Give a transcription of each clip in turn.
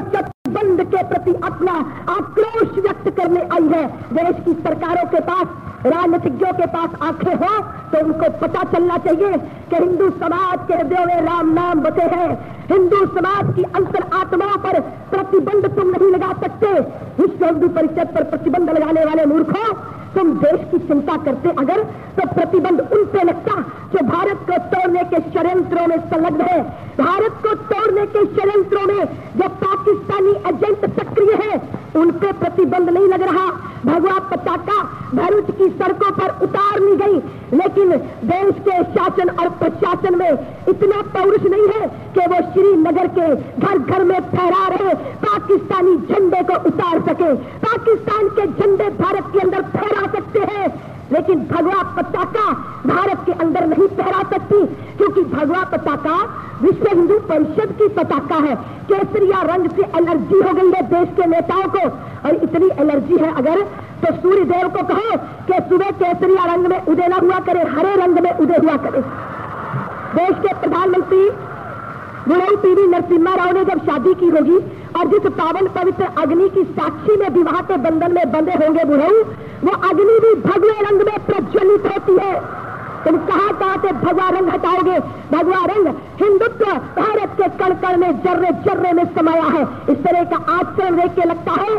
परिषद बंद के प्रति अपना आक्रोश व्यक्त करने आई है। देश की सरकारों के पास, राजनीतिज्ञों के पास आँखें हो तो उनको पता चलना चाहिए कि हिंदू समाज के हृदयों में राम नाम बसे हैं। हिंदू समाज की अंतर आत्मा पर प्रतिबंध तुम नहीं लगा सकते। विश्व हिंदू परिषद पर प्रतिबंध लगाने वाले मूर्खों, तुम देश की चिंता करते अगर तो प्रतिबंध उन पे लगता जो भारत को तोड़ने के षड्यंत्रों में संलग्न है। भारत को तोड़ने के षड्यंत्रों में जो पाकिस्तानी एजेंट सक्रिय है। उन पे प्रतिबंध नहीं लग रहा। भगवा पताका भरूच की सड़कों पर उतार ली गई। लेकिन देश के शासन और प्रशासन में इतना पौरुष नहीं है कि वो श्रीनगर के घर घर में फहरा रहे पाकिस्तानी झंडे को उतार सके। पाकिस्तान के झंडे भारत के अंदर फहरा सकते हैं। लेकिन भगवा पताका भारत के अंदर नहीं फहरा सकती। भगवा पताका, विश्व हिंदू परिषद की पताका है। केसरिया रंग से एलर्जी हो गई है देश के नेताओं को। और इतनी एलर्जी है अगर तो सूर्य देव को कहो कि सुबह केसरिया रंग में उदय न हुआ करे, हरे रंग में उदय हुआ करे। देश के प्रधानमंत्री बुढ़ऊ पीवी नरसिम्हा राव ने जब शादी की होगी, और जिस पावन पवित्र अग्नि की साक्षी में विवाह के बंधन में बंधे होंगे बुढ़ऊ वो अग्नि भी भगवे रंग में प्रज्वलित होती है। तुम कहाँ कहाँ से भगवा रंग हटाओगे? भगवा रंग हिंदुत्व भारत के कण कण में जर्रे जर्रे में समाया है। इस तरह का आचरण देख के लगता है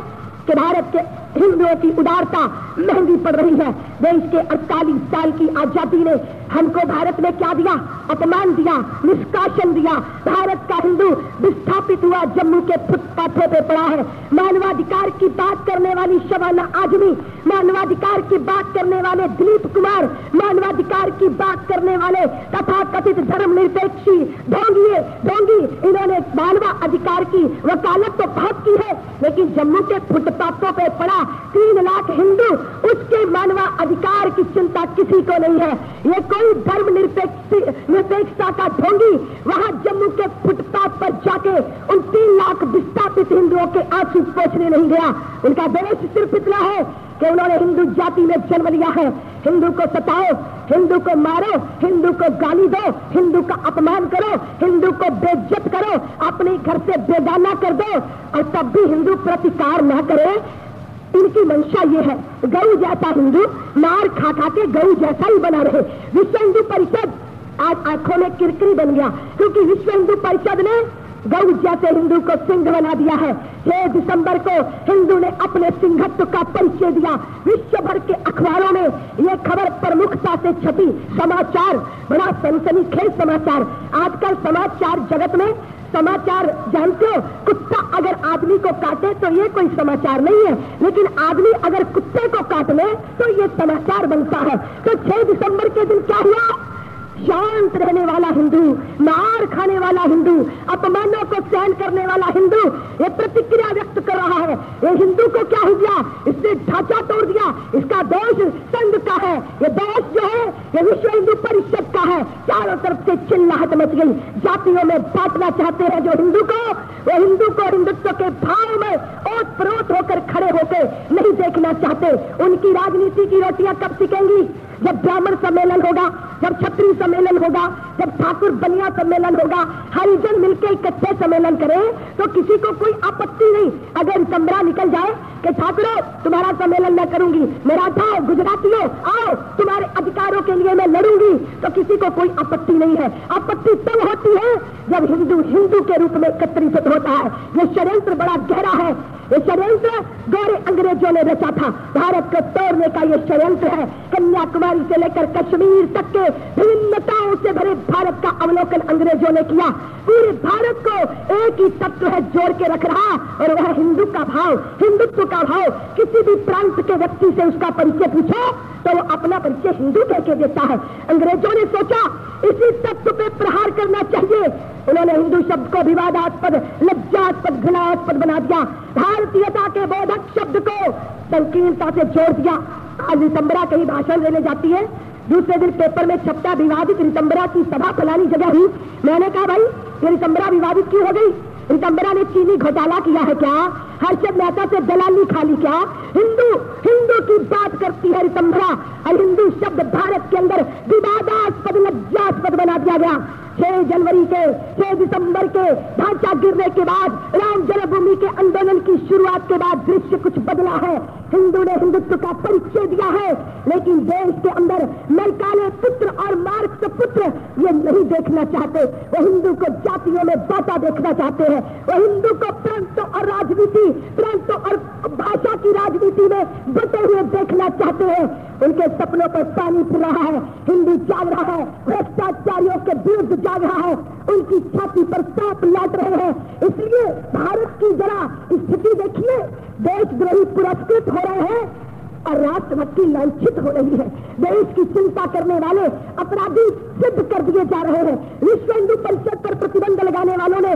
कि भारत के हिंदुओं की उदारता महँगी पड़ रही है। देश के अड़तालीस साल की आज़ादी ने हमको भारत में क्या दिया? अपमान दिया, निष्कासन दिया। भारत का हिंदू विस्थापित हुआ, जम्मू के फुटपाथों पे पड़ा है। मानवाधिकार की बात करने वाली शबाना आजमी, मानवाधिकार की बात करने वाले दिलीप कुमार, मानवाधिकार की बात करने वाले तथा कथित धर्मनिरपेक्षी ढोंगिए ढोंगी, इन्होंने मानवाधिकार की वकालत तो बहुत की है, लेकिन जम्मू के फुटपाथों पे पड़ा तीन लाख हिंदू, उसके मानवा अधिकार की चिंता किसी को नहीं है। ये कोई धर्म निरपेक्ष निरपेक्षता का ढोंगी वहाँ जम्मू के फुटपाथ पर जाके उन तीन लाख विस्थापित हिंदुओं के आँसू पोछने नहीं गया। उनका देश सिर्फ़ इतना है कि उन्होंने हिंदू जाति में जन्म लिया है। हिंदू को सताओ, हिंदू को मारो, हिंदू को गाली दो, हिंदू का अपमान करो, हिंदू को बेइज्जत करो, अपने घर से बेगाना कर दो, और तब भी हिंदू प्रतिकार न करे। इनकी मंशा ये है, गऊ जैसा हिंदू, मार खा खा के गऊ जैसा ही बना रहे। विश्व हिंदू परिषद आज आँखों में किरकिरी बन गया, क्योंकि विश्व हिंदू परिषद ने गऊ जैसे हिंदू को सिंह बना दिया है। छह दिसंबर को हिंदू ने अपने सिंहत्व का परिचय दिया। विश्व भर के अखबारों में यह खबर प्रमुखता से छपी। समाचार, बड़ा सनसनी खेल समाचार। आजकल समाचार जगत में, समाचार जानते हो, कुत्ता अगर आदमी को काटे तो ये कोई समाचार नहीं है। लेकिन आदमी अगर कुत्ते को काट ले तो ये समाचार बनता है। तो 6 दिसंबर के दिन क्या हुआ? शांत रहने वाला हिंदू मार खाने वाला हिंदू, अपमानों को सहन करने वाला हिंदू, ये प्रतिक्रिया व्यक्त कर रहा है। ये हिंदू को क्या हो गया? इसने ढांचा तोड़ दिया। इसका दोष संघ का है। ये दोष जो है, ये विश्व हिंदू परिषद का है। चारों तरफ़ से चिल्लाहट मच गई। जातियों में बांटना चाहते हैं जो हिंदू को। वो हिंदू को हिंदुत्व के भाव में ओत प्रोत होकर खड़े होकर नहीं देखना चाहते। उनकी राजनीति की रोटियाँ कब सिकेंगी जब ब्राह्मण सम्मेलन होगा, जब छत्री सम्मेलन होगा, जब ठाकुर बनिया सम्मेलन होगा हरिजन मिलकर इकट्ठे सम्मेलन करें तो किसी को कोई आपत्ति नहीं। अगर कमरा निकल जाए कि ठाकुरों, तुम्हारा सम्मेलन मैं करूँगी मराठाओं गुजरातियों, आओ, तुम्हारे अधिकारों के लिए मैं लड़ूँगी तो किसी को कोई आपत्ति नहीं है। आपत्ति तब होती है जब हिंदू हिंदू के रूप में एकत्रित होता है। ये षड्यंत्र बड़ा गहरा है। ये षड्यंत्र गौरे अंग्रेज़ों ने रचा था। भारत को तोड़ने का ये षड्यंत्र है। कन्याकुमारी से लेकर कश्मीर तक के विभिन्नताओं से भरे भारत का अवलोकन अंग्रेज़ों ने किया। पूरे भारत को एक ही तत्व है जोड़ के रख रहा, और वह हिंदू का भाव, हिंदुत्व का भाव। किसी भी प्रांत के व्यक्ति से उसका परिचय पूछो तो वो अपना परिचय हिंदू कह के देता है। अंग्रेज़ों ने सोचा, इसी तत्व पे प्रहार करना चाहिए। उन्होंने हिंदू शब्द को विवादास्पद, लज्जास्पद, घृणास्पद बना दिया। भारतीयता के बोधक शब्द को संकीर्णता से जोड़ दिया। आज रितंबरा कहीं भाषण देने जाती है। दूसरे दिन पेपर में छपता विवादित रितंबरा की सभा फलानी जगह हुई। मैंने कहा, भाई, ये रितंबरा विवादित क्यों हो गई? रितंबरा ने चीनी घोटाला किया है क्या? हर्षद मेहता से दलाली खाली क्या? हिंदू हिंदू की बात करती है रितंबरा। और हिंदू शब्द भारत के अंदर विवादास्पद, लज्जास्पद बना दिया गया। छह जनवरी के, छह दिसंबर के ढांचा गिरने के बाद, राम जन्मभूमि के आंदोलन की शुरुआत के बाद दृश्य कुछ बदला है। हिंदू ने हिंदुत्व का परिचय दिया है, लेकिन देश के अंदर मैकाले पुत्र और मार्क्स पुत्र ये नहीं देखना चाहते। वो हिंदू को जातियों में बांटा देखना चाहते हैं। वो हिंदू को प्रांतों और राजनीति, प्रांतों और भाषा की राजनीति में बटे हुए देखना चाहते हैं। उनके सपनों पर पानी फिर रहा है, हिंदू जाग रहा है, भ्रष्टाचारियों के विरुद्ध जाग रहा है। उनकी छाती पर सांप लौट रहे हैं। इसलिए भारत की जरा स्थिति देखिए। देशद्रोही पुरस्कृत हो रहे हैं और राष्ट्रभक्ति लांछित हो रही है। देश की चिंता करने वाले अपराधी सिद्ध कर दिए जा रहे हैं। विश्व हिंदू परिषद पर प्रतिबंध लगाने वालों ने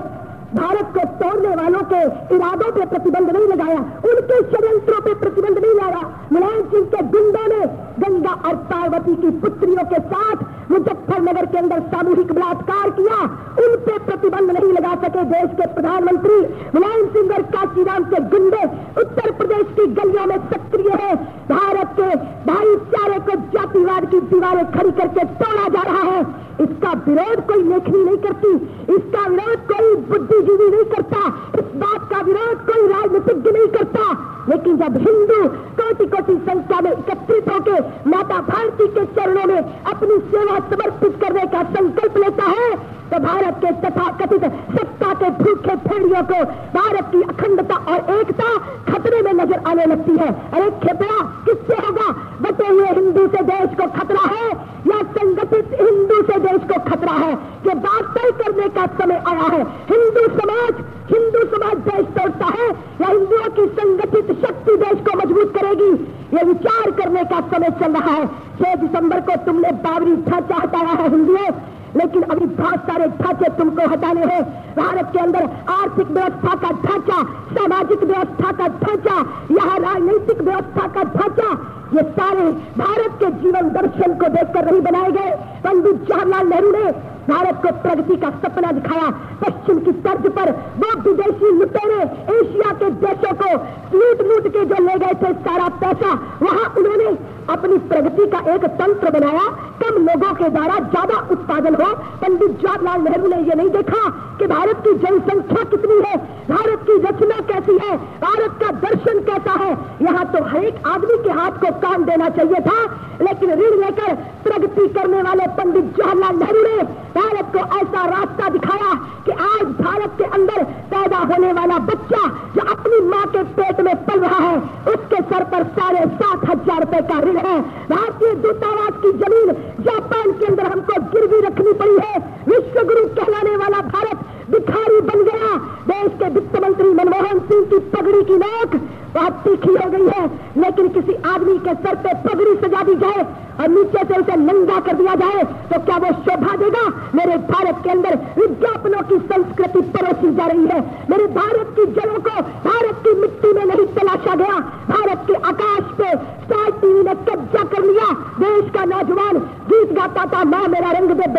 भारत को तोड़ने वालों के इरादों पे प्रतिबंध नहीं लगाया, उनके षड्यंत्रों पे प्रतिबंध नहीं लगाया मुलायम सिंह के गुंडों ने गंगा और पार्वती की पुत्रियों के साथ मुजफ्फरनगर के अंदर सामूहिक बलात्कार किया। उन पे प्रतिबंध नहीं लगा सके देश के प्रधानमंत्री। मुलायम सिंह और काशीराम के गुंडे उत्तर प्रदेश की गलियों में सक्रिय है। भारत के भाईचारे को जातिवाद की दीवारें खड़ी करके तोड़ा जा रहा है। इसका विरोध कोई लेखनी नहीं करती, इसका विरोध कोई बुद्धिजीवी नहीं करता। इस बात का विरोध कोई राजनीतिज्ञ नहीं करता। लेकिन जब हिंदू कोटि कोटि संख्या में एकत्रित होकर माता भारती के चरणों में अपनी सेवा समर्पित करने का संकल्प लेता है तो भारत के तथा कथित सत्ता के भूखे फेड़ियों को भारत की अखंडता और एकता खतरे में नज़र आने लगती है। अरे खेपड़ा, किससे होगा? बटे हुए हिंदू से देश को खतरा है या संगठित हिंदू से देश को खतरा है? कि बात तय करने का समय आया है। हिंदू समाज हिंदू समाज देश तोड़ता है। या हिंदुओं की संगठित शक्ति देश को मज़बूत करेगी। ये विचार करने का समय चल रहा है। छह दिसंबर को तुमने बाबरी ढांचा हटाया है, हिंदुओं। लेकिन अभी बहुत सारे ढांचे तुमको हटाने हैं। भारत के अंदर आर्थिक व्यवस्था का ढांचा, सामाजिक व्यवस्था का ढांचा, यहाँ राजनीतिक व्यवस्था का ढांचा, ये सारे भारत के जीवन दर्शन को देखकर नहीं बनाए गए। पंडित जवाहरलाल नेहरू ने भारत को प्रगति का सपना दिखाया। पश्चिम की तर्ज पर वो विदेशी लुटेरे एशिया के देशों को लूट लूट के जो ले गए थे सारा पैसा, वहाँ उन्होंने अपनी प्रगति का एक तंत्र बनाया। कम लोगों के द्वारा ज़्यादा उत्पादन हो। पंडित जवाहरलाल नेहरू ने यह नहीं देखा कि भारत की जनसंख्या कितनी है, भारत की रचना कैसी है, भारत का दर्शन कैसा है। यहाँ तो हर एक आदमी के हाथ को काम देना चाहिए था, लेकिन ऋण लेकर प्रगति करने वाले पंडित जवाहरलाल नेहरू ने भारत को ऐसा रास्ता दिखाया कि आज भारत के अंदर पैदा होने वाला बच्चा जो अपनी माँ के पेट में पल रहा है उसके सर पर साढ़े सात हज़ार रुपए का ऋण है भारतीय दूतावास की ज़मीन जापान के अंदर हमको गिरवी रखनी पड़ी है विश्व गुरु कहलाने वाला भारत भिखारी बन गया देश के वित्त मंत्री मनमोहन सिंह की पगड़ी की नोक बहुत तीखी हो गई है लेकिन किसी आदमी के सर पे पगड़ी सजा दी जाए और नीचे से उसे नंगा कर दिया जाए तो क्या वो शोभा देगा मेरे भारत के अंदर विज्ञापनों की संस्कृति परोसी जा रही है मेरे भारत की जड़ों को भारत की मिट्टी में नहीं तलाशा गया भारत के आकाश पे स्टार टीवी ने कब्जा कर लिया देश का नौजवान गीत गाता था माँ मेरा रंग दे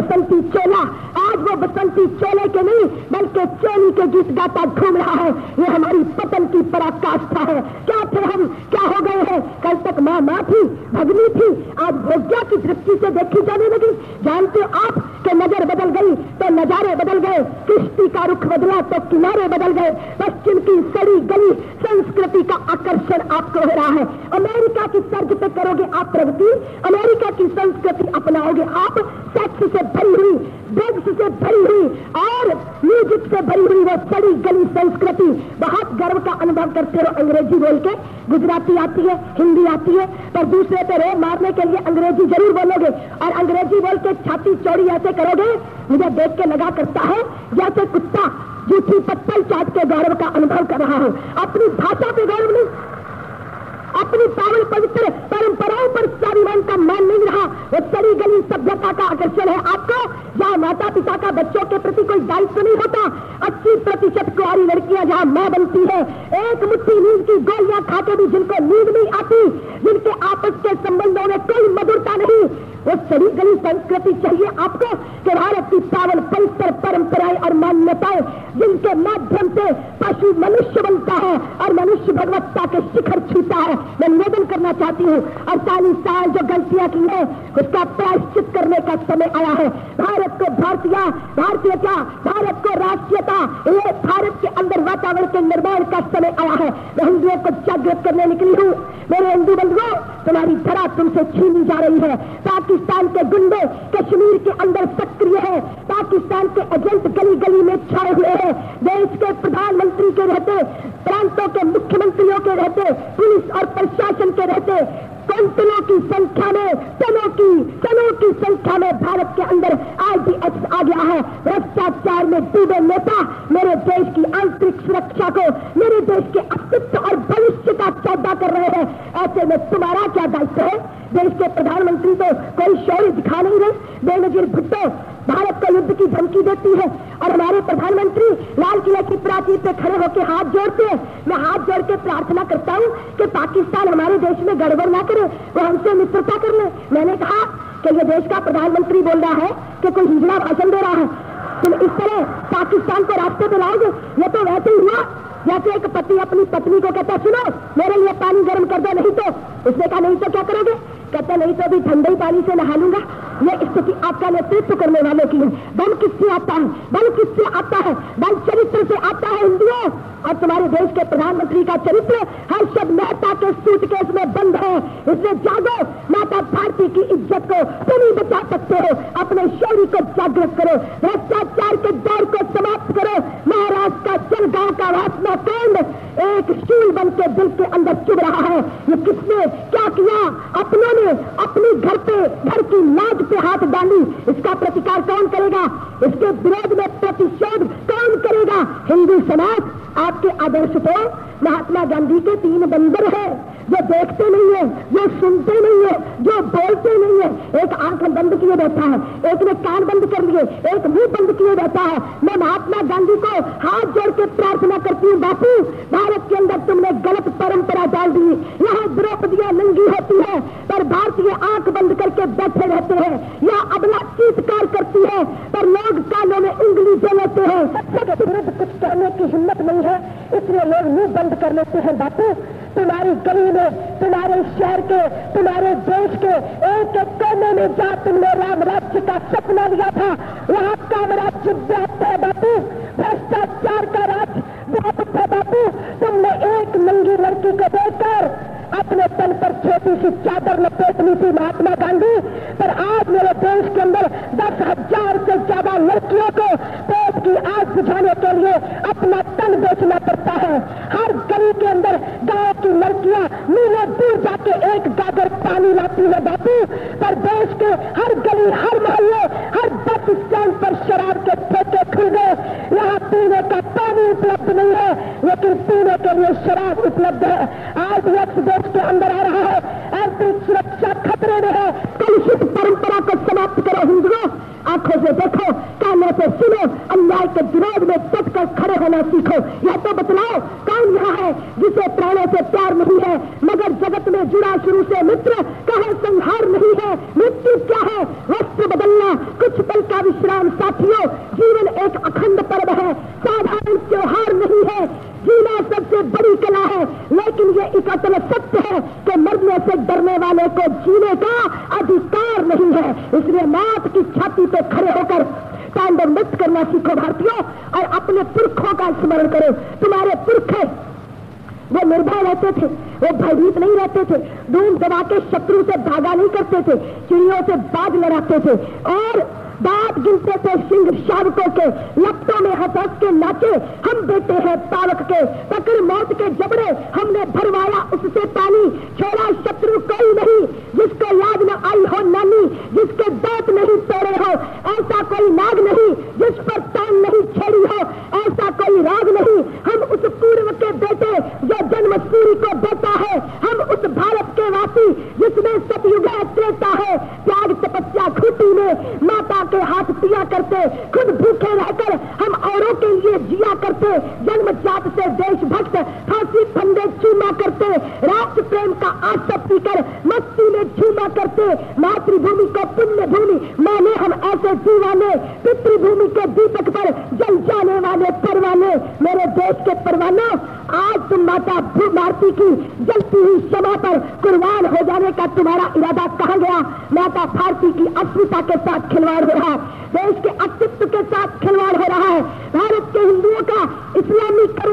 बसंती चोला आज वो बसंती चोले के नहीं, बल्कि चोली के गीत गाता घूम रहा है। ये हमारी पतन की पराकाष्ठा है। क्या फिर हम, क्या हो गए हैं? कल तक माँ माँ थी, भगनी थी, आज भोग्या की दृष्टि से देखी जाने लगी। जानते आप के नज़र बदल गई तो नजारे बदल गए। किश्ती का रुख बदला तो किनारे बदल गए। पश्चिम की सड़ी गली, संस्कृति का आकर्षण आपको हो रहा है। अमेरिका की तर्ज पे करोगे आप प्रगति, अमेरिका की संस्कृति अपनाओगे आप सेक्स से भरी हुई ड्रग्स से भरी हुई और म्यूज़िक से भरी हुई वो सड़ी गली संस्कृति। बहुत गर्व का अनुभव करते हो अंग्रेज़ी बोल के। गुजराती आती है, हिंदी आती है, पर दूसरे पे रो मारने के लिए अंग्रेज़ी ज़रूर बोलोगे। और अंग्रेज़ी बोल के छाती चौड़ी ऐसे करोगे, मुझे देख के लगा करता है, जैसे कुत्ता जूठी पत्तल चाट के गौरव का अनुभव कर रहा हूँ। अपनी भाषा पे गौरव नहीं, अपनी पावन पवित्र परंपराओं पर स्वाभिमान का मान नहीं रहा वो सड़ी गली सभ्यता का आकर्षण है आपको जहाँ माता पिता का बच्चों के प्रति कोई दायित्व नहीं होता। अस्सी प्रतिशत कुआरी लड़कियाँ जहाँ माँ बनती है, एक मुट्ठी नींद की गोलियाँ खाते भी जिनको नींद नहीं आती, जिनके आपस के संबंधों में कोई मधुरता नहीं। वो सड़ी गली संस्कृति चाहिए आपको कि भारत की पावन पवित्र परंपराएँ और मान्यताएँ जिनके माध्यम से पशु मनुष्य बनता है और मनुष्य भगवत्ता के शिखर छूता है। मैं निवेदन करना चाहती हूँ, अड़तालीस साल जो गलतियाँ की है, उसका प्रायश्चित करने का समय आया है। भारत को भारतीय भारतीयता भारत को राष्ट्रीयता, ये भारत के अंदर वातावरण के निर्माण का समय आया है। मैं हिंदुओं को जागृत करने निकली हूँ। मेरे हिंदू बंधुओं, तुम्हारी धरा तुमसे छीनी जा रही है। पाकिस्तान के गुंडे, कश्मीर के अंदर सक्रिय है। पाकिस्तान के एजेंट गली गली में छाए हुए हैं। देश के प्रधानमंत्री के रहते, प्रांतों के मुख्यमंत्रियों के रहते, पुलिस और प्रशासन के रहते कंटनों की संख्या में टनों की टनों की संख्या में भारत के अंदर आईडीएक्स आ गया है डूबे नेता, मेरे देश की आंतरिक सुरक्षा को, मेरे देश के अस्तित्व और भविष्य का सौदा कर रहे हैं। ऐसे में तुम्हारा क्या दायित्व है? देश के प्रधानमंत्री तो कोई शौर्य दिखा नहीं रहे। बेनजीर भुट्टो, भारत को युद्ध की धमकी देती है और हमारे प्रधानमंत्री लाल किले की प्राचीर पे खड़े होकर हाथ जोड़ते हैं। मैं हाथ जोड़ के प्रार्थना करता हूँ कि पाकिस्तान हमारे देश में गड़बड़ ना करे, वो हमसे मित्रता कर ले। मैंने कहा कि ये देश का प्रधानमंत्री बोल रहा है कि कोई हिजड़ा भाषण दे रहा है तुम इस तरह पाकिस्तान को रास्ते पे लाओगे ये तो वैसे ही हुआ। जैसे एक पति अपनी पत्नी को कहता सुनो, मेरे लिए पानी गर्म कर दो, नहीं तो। उसने कहा, नहीं तो क्या करोगे? कहते नहीं तो अभी ठंडे पानी से नहा लूँगा। ये स्थिति आपका नेतृत्व करने वालों की है। बल किससे आता है? बल किससे आता है? बल चरित्र से आता है हिंदुओं और तुम्हारे देश के प्रधानमंत्री का चरित्र हर शब्द मेहता के सूटकेस में बंद है। इसलिए जागो, माता भारती की इज़्ज़त को तुम ही बचा सकते हो। अपने शौरी को जागृत करो। भ्रष्टाचार के दौर को महाराष्ट्र का का वासना कांड एक शूल बन के दिल के अंदर चुभ रहा है। ये किसने, क्या किया? अपनों ने अपने घर पे, घर की लाज पे हाथ डाली। इसका प्रतिकार कौन करेगा? इसके विरोध में प्रतिशोध कौन करेगा? हिंदू समाज, आपके आदर्श तो महात्मा गांधी के तीन बंदर है। जो देखते नहीं है, जो सुनते नहीं है, जो बोलते नहीं है। एक आँख बंद किए बैठा है, एक ने कान बंद कर लिए, एक मुँह बंद किए बैठा है। महात्मा गांधी को हाथ जोड़ के प्रार्थना करती हूँ, बापू, भारत के अंदर तुमने गलत परंपरा डाल दी। यहाँ द्रौपदियाँ नंगी होती है, पर भारतीय आँख बंद करके बैठे रहते हैं। यह अबला चीतकार करती है, पर लोग कानों में उंगली दे लेते हैं विरुद्ध कुछ कहने की हिम्मत नहीं है, इसलिए लोग मुँह बंद कर लेते हैं, बापू। तुम्हारी गली में, तुम्हारे शहर के, तुम्हारे देश के एक एक कोने में जा तुमने राम राज्य का सपना लिया था, वहाँ काम राज्य व्याप्त है बापू, भ्रष्टाचार का राज्य व्याप्त है बापू। तुमने एक नंगी लड़की को देखकर अपने तन पर छोटी सी चादर लपेटनी थी महात्मा गांधी। पर आज मेरे देश के अंदर दस हज़ार से ज़्यादा लड़कियों को पेट की आग बुझाने के लिए अपना तन बेचना पड़ता है। हर गली के अंदर गाँव की लड़कियाँ मीलों दूर जाके एक गागर पानी लाती है बापू। पर देश के हर गली, हर मोहल्ले, हर बस स्टैंड पर शराब के ठेके खुल गए। यहाँ पीने का पानी उपलब्ध नहीं है, लेकिन पीने के लिए शराब उपलब्ध है। आज वक्त देश के अंदर आ रहा है आंतरिक सुरक्षा खतरे में है। कलुषित परंपरा को समाप्त करो, हिंदुओं। आँखों से देखो कानों से सुनो अन्याय के विरोध में डट कर खड़े होना सीखो या तो बतलाओ कौन यहाँ है जिसे प्राणों से प्यार नहीं है मगर जगत में जुड़ा शुरू से मित्र कहे संहार नहीं है मृत्यु क्या है वस्त्र बदलना कुछ पल का विश्राम साथियों जीवन एक अखंड पर्व है साधारण त्योहार नहीं है जीना सबसे बड़ी कला है लेकिन ये इकतल सत्य है कि मरने से डरने वाले को जीने का अधिकार नहीं है इसलिए मौत की छाती पे खड़े होकर तांडव नृत्य करना सीखो भारतीयों और अपने पुरखों का स्मरण करो तुम्हारे पुरखे वो निर्भय रहते थे वो भयभीत नहीं रहते थे धूम दबा के शत्रु से भागा नहीं करते थे चिड़ियों से बाज लड़ाते थे और बात गिनते थे सिंह शावकों के लपटों में हसास हंस के नाचे, हम बेटे हैं पावक के पकड़ मौत के जबड़े हमने भरवाया उससे पानी छोड़ा शत्रु कोई नहीं जिसको याद न आई हो नानी जिसके दांत नहीं तोड़े हो ऐसा कोई नाग नहीं जिस पर तान नहीं छेड़ी हो ऐसा कोई राग नहीं हम उस पूर्व के बेटे जो जन्म सूर्य को देता है हम उस भारत के वासी जिसमें सतयुग त्रेता है त्याग तपस्या खूटी में माता के हाथ पिया करते खुद भूखे रहकर हम औरों के लिए जिया करते जन्म जात से देशभक्त फांसी फंदे चूमा करते राष्ट्र प्रेम का आशा पीकर मस्ती में झूमा करते मातृभूमि को पुण्य भूमि माने हम ऐसे दीवाने पितृभूमि के दीपक पर जल जाने वाले परवाने मेरे देश के परवानों आज तुम माता भू भारती की जलती हुई क्षमा पर कुर्बान हो जाने का तुम्हारा इरादा कहा गया माता भारती की अस्मिता के साथ खिलवाड़ हो रहा है देश के अस्तित्व के साथ खिलवाड़ हो रहा है भारत के हिंदुओं का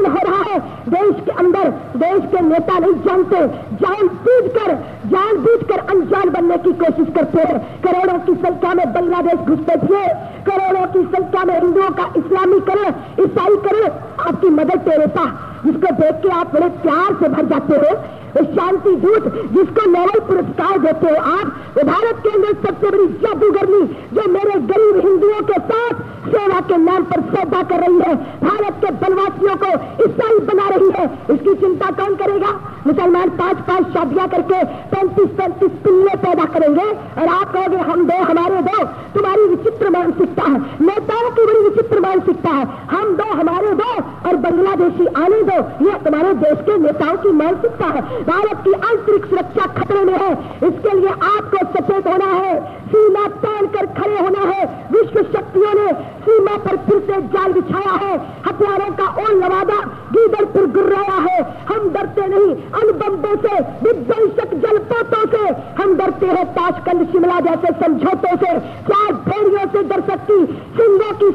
इस्लामीकरण हो रहा है। देश के अंदर, देश के नेता नहीं जानते। जान बूझ कर जान बूझ कर अनजान बनने की कोशिश करते हैं। करोड़ों की संख्या में बांग्लादेश घुसते थे। करोड़ों की संख्या में हिंदुओं का इस्लामीकरण ईसाईकरण आपकी मदद टेरेसा जिसको देख के आप बड़े प्यार से भर जाते हो। शांति दूत जिसको नोबल पुरस्कार देते हो आप भारत के अंदर सबसे बड़ी जादूगरनी जो मेरे गरीब हिंदुओं के साथ सेवा के नाम पर सौदा कर रही है, भारत के बनवासियों को ईसाई बना रही है। इसकी चिंता कौन करेगा? मुसलमान पाँच पाँच शादियाँ करके पैंतीस पैंतीस पिल्ले पैदा करेंगे, और आप कहोगे, हम दो, हमारे दो, तुम्हारी विचित्र मानसिकता है, नेताओं की बड़ी विचित्र मानसिकता है, हम दो, हमारे दो, और बांग्लादेशी आने दो। ये तुम्हारे देश के नेताओं की मानसिकता है। भारत की आंतरिक सुरक्षा खतरे में है। इसके लिए आपको सचेत होना है। सीमा तान कर खड़े होना है। विश्व शक्तियों ने सीमा पर फिर से जाल बिछाया है। हथियारों का ओल लवादा गीदड़ पर गुर्राया है। हम डरते नहीं। अनुबंधों से, विध्वंसक जलपोतों से। हम डरते हैं ताशकंद शिमला जैसे समझौतों से। चार भेड़ियों से डर सकती सिंगों की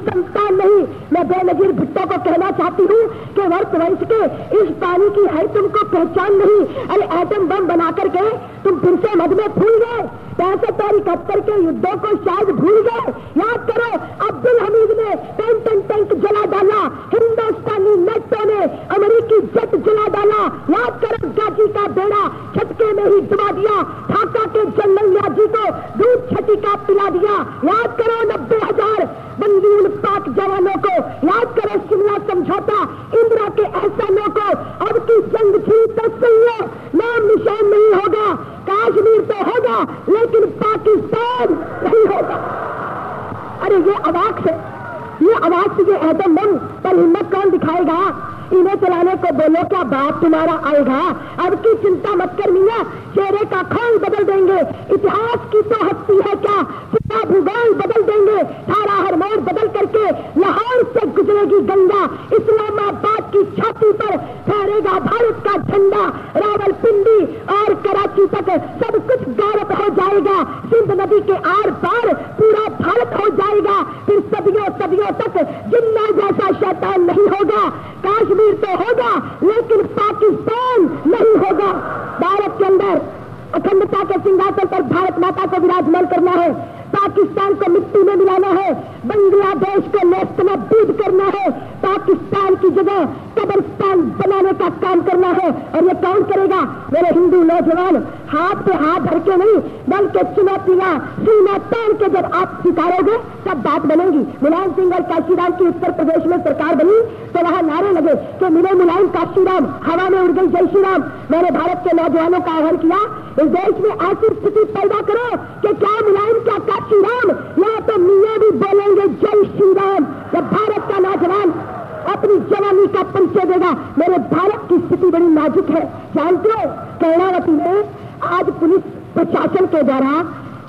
मैं बेनजीर भुट्टो को कहना चाहती हूँ कि वर्त वंश के इस पानी की है तुमको पहचान नहीं। अरे एटम बम बनाकर गए तुम फिर से मध में फूल गए। पैंसठ और इकहत्तर के युद्धों को शायद भूल गए। याद करो, अब्दुल हमीद ने पेंटन टैंक जला डाला। हिंदुस्तानी नेटो ने अमेरिकी जेट जला डाला। याद करो, गाजी का बेड़ा छटके में ही डुबा दिया। ढाका के जनरल याजी को दूध छटी का पिला दिया। याद करो, नब्बे हज़ार बंदूल पाक जवानों को। याद करो, शिमला समझौता इंदिरा के एहसानों को। अब की जंग थी तो नाम निशान नहीं होगा। काश्मीर तो होगा, लेकिन पाकिस्तान नहीं होगा। अरे, ये आवाज़ है। ये आवाज़ से जो बम पर हिम्मत कौन दिखाएगा? इन्हें चलाने को बोलो, क्या बाप तुम्हारा आएगा? अब की चिंता मत कर मिया। चेहरे का खोल बदल देंगे। इतिहास की तो हस्ती है क्या? पूरा भूगोल बदल देंगे। सारा हरमोर बदल करके लाहौर से गुजरेगी गंगा। इस्लामाबाद की छाती पर फहरेगा भारत का झंडा। रावलपिंडी और कराची तक सब कुछ गौरव हो जाएगा। सिंध नदी के आर पार पूरा भारत हो जाएगा। फिर सदियों सदियों तक जिन्ना जैसा शैतान नहीं होगा। कश्मीर तो होगा, लेकिन पाकिस्तान नहीं होगा। भारत के अंदर अखंडता के सिंहासन पर भारत माता को विराजमान करना है। पाकिस्तान को मिट्टी में मिलाना है। बांग्लादेश को नेस्त में दूध करना है। पाकिस्तान की जगह कब्रस्तान बनाने का काम करना है। और ये कौन करेगा? मेरे हिंदू नौजवान, हाथ पे हाथ धर के नहीं बल्कि चुनौतियाँ सीमा तान के जब आप स्वीकारोगे, तब बात बनेगी। मुलायम सिंह और काशीराम की उत्तर प्रदेश में सरकार बनी तो वहाँ नारे लगे कि मिले मुलायम काशीराम, हवा में उड़ गई जय श्री राम मैंने भारत के नौजवानों का आह्वान किया इस देश में ऐसी स्थिति पैदा करो कि क्या मुलायम, क्या काशी राम यहाँ तो मियाँ भी बोलेंगे, जय श्री राम जब भारत का नौजवान अपनी जवानी का परिचय देगा, मेरे भारत की स्थिति बड़ी नाजुक है। जानते हो, कर्णावती में आज पुलिस प्रशासन के द्वारा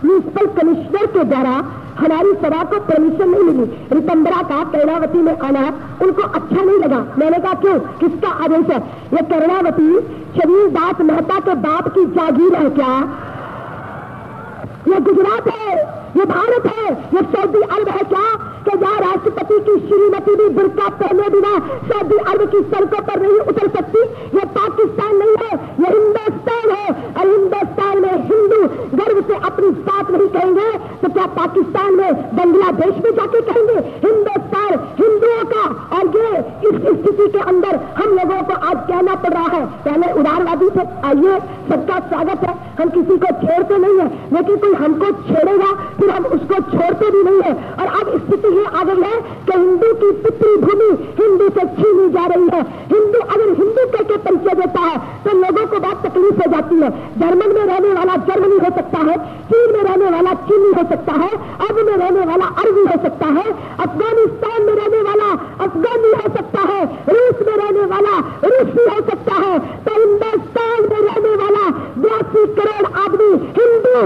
म्यूनिसिपल कमिश्नर के द्वारा हमारी सभा को परमिशन नहीं मिली। रितंबरा का कर्णावती में आना उनको अच्छा नहीं लगा। मैंने कहा, क्यों? किसका आदेश है? ये कर्णावती, शरीर दास मेहता के बाप की जागीर है क्या? ये गुजरात है, ये भारत है, ये सऊदी अरब है क्या? कि जहाँ राष्ट्रपति की श्रीमती भी बुरका पहने बिना सऊदी अरब की सड़कों पर नहीं उतर सकती ये पाकिस्तान नहीं है ये हिंदुस्तान है और हिंदुस्तान में हिंदू गर्व से अपनी बात नहीं कहेंगे तो क्या पाकिस्तान में बांग्लादेश में जाके कहेंगे हिंदुस्तान हिंदुओं का और ये इस स्थिति के अंदर हम लोगों को आज कहना पड़ रहा है पहले उदारवादी थे आइए सबका स्वागत है। हम किसी को छेड़ते नहीं है लेकिन कोई हमको छेड़ेगा फिर हम उसको छोड़ते भी नहीं है और अब स्थिति ये आ गई है कि हिंदू की पितृ भूमि हिंदू से छीनी जा रही है हिंदू अगर हिंदू करके परिचय देता है तो लोगों को बहुत तकलीफ़ हो जाती है जर्मन में रहने वाला जर्मनी हो सकता है चीन में रहने वाला चीनी हो सकता है अरब में रहने वाला अरबी हो सकता है अफ़गानिस्तान में रहने वाला अफगानी हो सकता है रूस में रहने वाला रूसी हो सकता है तो हिंदुस्तान में रहने वाला बयासी करोड़ आदमी हिंदू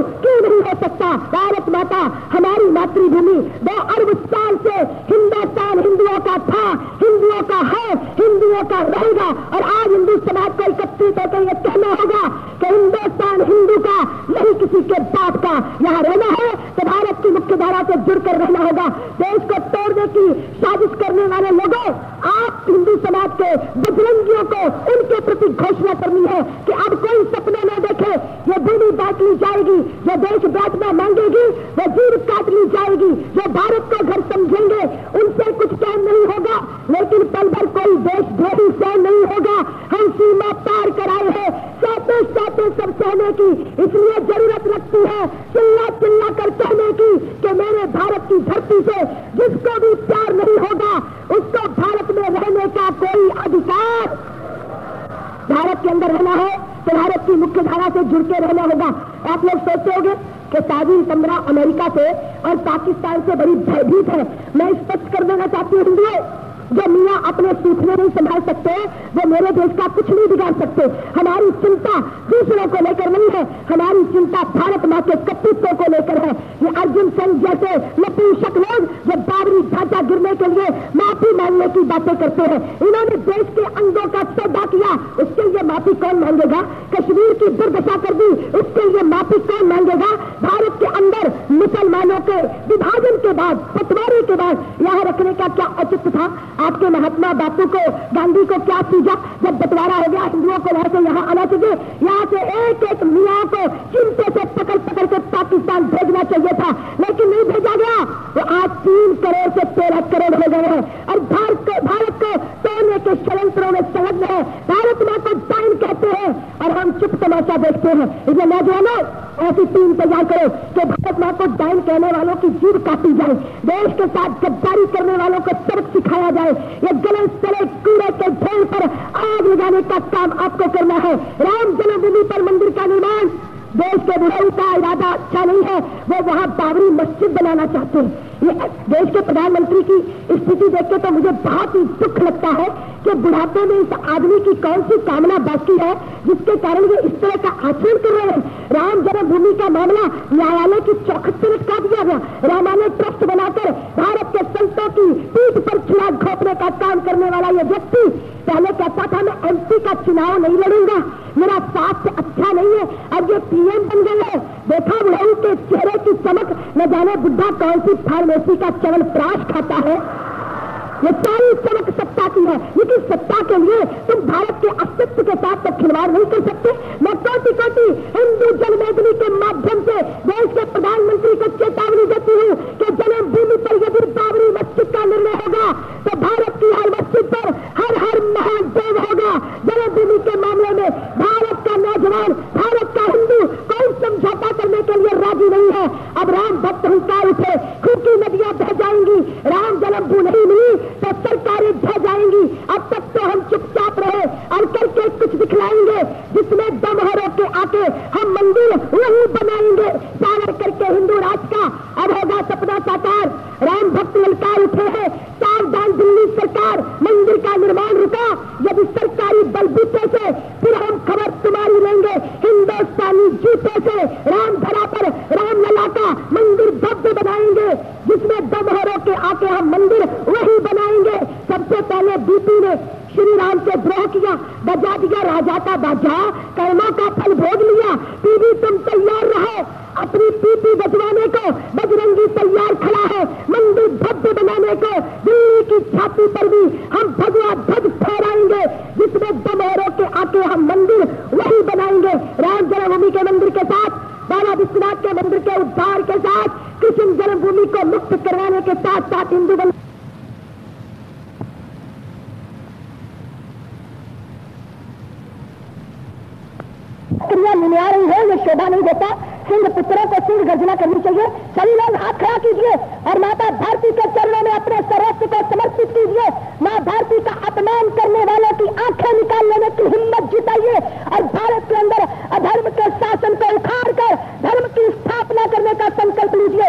का रहेगा और आज हिंदू समाज को एकत्रित होकर यह कहना होगा कि हिंदुस्तान हिंदू का, नहीं किसी के बाप का। यहाँ रहना है तो भारत की मुख्य धारा से जुड़कर रहना होगा देश को तोड़ने की साजिश करने वाले लोगों आप हिंदू समाज के बजरंगियों को उनके प्रति घोषणा करनी है कि अब कोई सपने न देखे ये भूमि बांट ली जाएगी जो देश बांटना मांगेगी वो जीव काट ली जाएगी जो भारत को घर समझेंगे उनसे कुछ टाइम नहीं होगा लेकिन पल भर कोई देशद्रोही से नहीं होगा हम सीमा पार कराए हैं सहते सहते सब सहने की इसलिए ज़रूरत लगती है चिल्ला चिल्ला कर कहने की कि मेरे भारत की धरती से जिसको भी प्यार नहीं होगा उसको भारत में रहने का कोई अधिकार भारत के अंदर रहना है तो भारत की मुख्य धारा से जुड़ के रहना होगा आप लोग सोचते होंगे कि ताजिल तमरा अमेरिका से और पाकिस्तान से बड़ी भयभीत है। मैं स्पष्ट कर देना चाहती हूँ, हिंदुओं। जो मियाँ अपने सूखने नहीं संभाल सकते, वो मेरे देश का कुछ नहीं बिगाड़ सकते। हमारी चिंता दूसरों को लेकर नहीं है, हमारी चिंता भारत माँ के कपित्व को लेकर है। ये अर्जुन सिंह जैसे नपुंसक लोग, जो बाबरी ढांचा गिरने के लिए माफ़ी मांगने की बातें करते हैं। इन्होंने देश के अंगों का सौदा किया, उसके लिए माफ़ी कौन मांगेगा? कश्मीर की दुर्दशा कर दी, उसके लिए माफ़ी कौन मांगेगा? भारत के अंदर मुसलमानों के विभाजन के बाद बंटवारे के बाद यहाँ रखने का क्या औचित्य था? आपके महात्मा बापू को, गांधी को क्या सूझा जब बंटवारा हो गया, हिंदुओं को वहाँ से यहाँ आना चाहिए। यहाँ से एक एक मियाँ को चिंते से पकड़ पकड़ के पाकिस्तान भेजना चाहिए था। लेकिन नहीं भेजा गया। वो आज तीन करोड़ से तेरह करोड़ हो गए हैं। और भारत को भारत को तोड़ने के षडयंत्रों में संलग्न है। भारत माँ को डाइन कहते हैं। और हम चुप तमाशा देखते हैं। इसलिए नौजवानों, ऐसी टीम तैयार करो कि भारत माँ को डाइन कहने वालों की जीव काटी जाए। देश के साथ गद्दारी करने वालों को तर्क सिखाया जाए। ये जलन स्थल कूड़े के ढेर पर आग लगाने का काम आपको करना है। राम जन्मभूमि पर मंदिर का निर्माण, देश के बुराई का इरादा अच्छा नहीं है, वो वहाँ बाबरी मस्जिद बनाना चाहते हैं। देश के प्रधानमंत्री की स्थिति देख के तो मुझे बहुत ही दुख लगता है कि बुढ़ापे में इस आदमी की कौन सी कामना बाकी है, जिसके कारण ये इस तरह का आचरण कर रहे हैं। राम जन्मभूमि का मामला न्यायालय की चौखट पर लटका दिया गया। रामालय ट्रस्ट बनाकर भारत के संतों की पीठ पर चुनाव घोपने का काम करने वाला ये व्यक्ति पहले कहता था, मैं एमपी का चुनाव नहीं लड़ूँगा। मेरा स्वास्थ्य अच्छा नहीं है। अब ये पीएम बन गए देखा बुढ़ऊ के चेहरे की चमक, न जाने बुढ़ा कौन सी फार्मेसी का चवल प्राश खाता है। ये सारी चमक सत्ता की है। लेकिन सत्ता के लिए तुम भारत के अस्तित्व के साथ तक खिलवाड़ नहीं कर सकते? मैं कोटि कोटि हिंदू जनमेदनी के माध्यम से देश के प्रधानमंत्री को चेतावनी देती हूँ कि जन्मभूमि पर यदि बाबरी मस्जिद का निर्णय होगा तो भारत की हर मस्जिद पर हर हर महादेव होगा जन्मभूमि के मामले में भारत का नौजवान भारत का हिंदू कोई समझौता करने के लिए राज़ी नहीं है अब राम भक्त हुंकार उठे खूकी नदियाँ बह जाएँगी राम जन्मभू नहीं मिली तो सरकारें ढह जाएँगी अब तक तो हम चुपचाप रहे और करके कुछ दिखलाएँगे जिसमें दम हो रोके आके हम मंदिर वही बनाएँगे सागर करके हिंदू राज का अब होगा सपना साकार राम भक्त ललकार उठे हैं सावधान दिल्ली सरकार मंदिर का निर्माण रुका यदि सरकारी बलबूते से फिर हम खबर तुम्हारी लेंगे हिंदुस्तानी जूते से राम धरा पर राम लला का मंदिर भव्य बनाएँगे जिसमें दम हो रोके आके हम मंदिर वही बनाएँगे सबसे पहले बीपी ने श्री राम से द्रोह किया, बजा दिया, राजा का बाजा, कर्मा का फल भोग लिया। पीवी तुम तैयार रहो। अपनी पीपी बजवाने को, बजरंगी तैयार खड़ा है। मंदिर भव्य बनाने को, दिल्ली की छाती पर भी हम भगवा ध्वज फहराएँगे, जिसमें दमोरों के आके हम मंदिर वही बनाएँगे। राम जन्मभूमि के मंदिर के साथ, बाबा विश्वनाथ के मंदिर के उद्धार के साथ, कृष्ण जन्मभूमि को मुक्त करवाने के साथ साथ हिंदू मंदिर क्रिया मिला रही है ये शोभा नहीं देता। सिंह पुत्रों को सिंह गर्जना करनी चाहिए। सभी लोग हाथ खड़ा कीजिए और माता भारती के चरणों में अपने सर्वस्व को समर्पित कीजिए। माँ भारती का अपमान करने वालों की आँखें निकाल लेने की हिम्मत जुटाइए और भारत के अंदर अधर्म के शासन को उखाड़ कर धर्म की स्थापना करने का संकल्प लीजिए।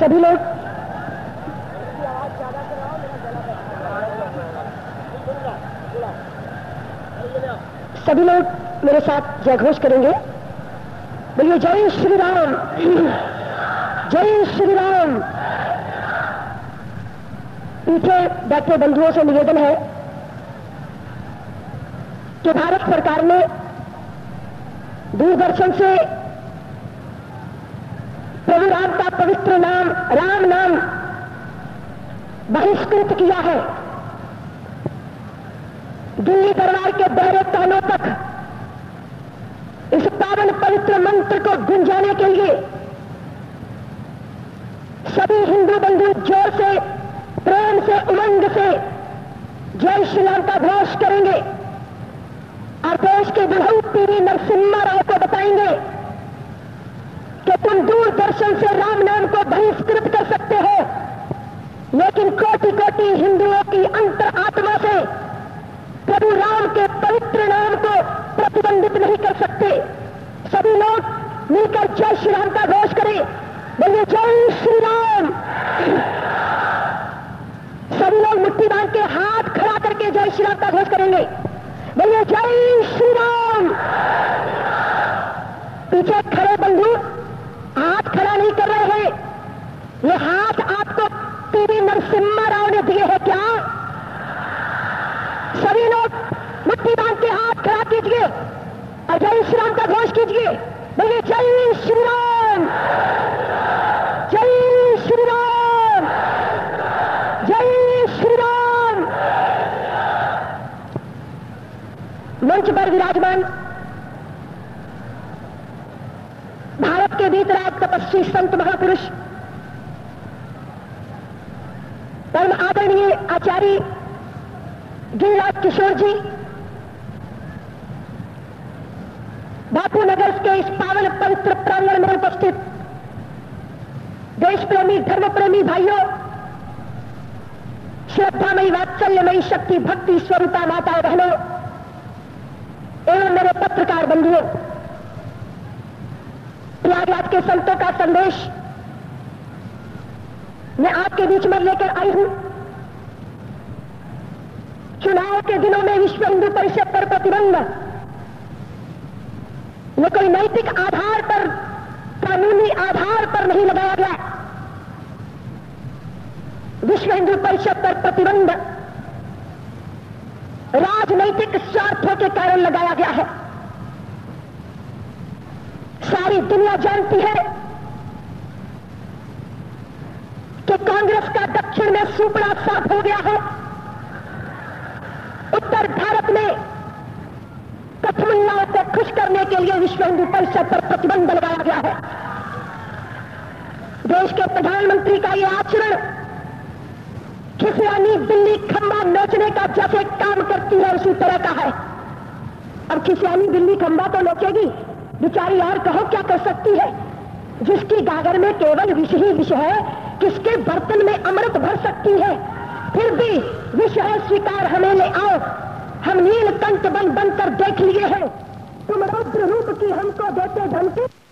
सभी लोग। सभी लोग मेरे साथ जयघोष करेंगे। बोलिए, जय श्री राम। जय श्री राम। पीछे बैठे बंधुओं से निवेदन है कि भारत सरकार ने दूरदर्शन से राम का पवित्र नाम, राम नाम बहिष्कृत किया है। दिल्ली दरबार के बहरे कानों तक इस पावन पवित्र मंत्र को गुंजाने के लिए सभी हिंदू बंधु ज़ोर से, प्रेम से, उमंग से जय श्री राम का घोष करेंगे और देश के बुढ़ऊ पीढ़ी नरसिम्हा राव को बताएँगे। कि तुम दूरदर्शन से राम नाम को बहिष्कृत कर सकते हो। लेकिन कोटि कोटि हिंदुओं की अंतर आत्मा से प्रभु राम के पवित्र नाम को प्रतिबंधित नहीं कर सकते। सभी लोग मिलकर जय श्री राम का घोष करें। बोलिए, जय श्री राम। सभी लोग मुट्ठी बाँध के हाथ खड़ा करके जय श्री राम का घोष करेंगे। बोलिए, जय श्री राम। पीछे खड़े बंधु हाथ खड़ा नहीं कर रहे हैं। ये हाथ आपको पीवी नरसिम्हा राव ने दिए हैं क्या? सभी लोग मुट्ठी बाँध के हाथ खड़ा कीजिए। और जय श्री राम का घोष कीजिए। बोलिए, जय श्री राम। जय श्री राम। जय श्री राम। मंच पर विराजमान भारत के भीतराज तपस्वी संत महापुरुष। परम आदरणीय आचार्य गिरिराज किशोर जी, बापू नगर के इस पावन पवित्र प्रांगण में उपस्थित देश प्रेमी धर्म प्रेमी भाइयों, श्रद्धामयी, वात्सल्यमयी, शक्ति, भक्ति, स्वरूपा माता बहनों, एवं मेरे पत्रकार बंधुओं प्रयागराज के संतों का संदेश मैं आपके बीच में लेकर आई हूँ। चुनाव के दिनों में विश्व हिंदू परिषद पर प्रतिबंध। ये कोई नैतिक आधार पर, कानूनी आधार पर नहीं लगाया गया। विश्व हिंदू परिषद पर प्रतिबंध राजनैतिक स्वार्थों के कारण लगाया गया है। सारी दुनिया जानती है कि कांग्रेस का दक्षिण में सुपड़ा साफ़ हो गया है। उत्तर भारत में कठमुल्लाओं को खुश करने के लिए विश्व हिंदू परिषद पर प्रतिबंध लगाया गया है। देश के प्रधानमंत्री का यह आचरण खिसियानी बिल्ली खंबा नोचने का जैसे काम करती है, उसी तरह का है। अब खिसियानी बिल्ली खंबा तो नोचेगी। बिचारी और कहो क्या कर सकती है? जिसकी गागर में केवल विष ही विष है, किसके बर्तन में अमृत भर सकती है? फिर भी विष है स्वीकार हमें ले आओ। हम नील कंठ बन बनकर देख लिए हैं। तुम रुद्र रूप की हमको देते धमकी।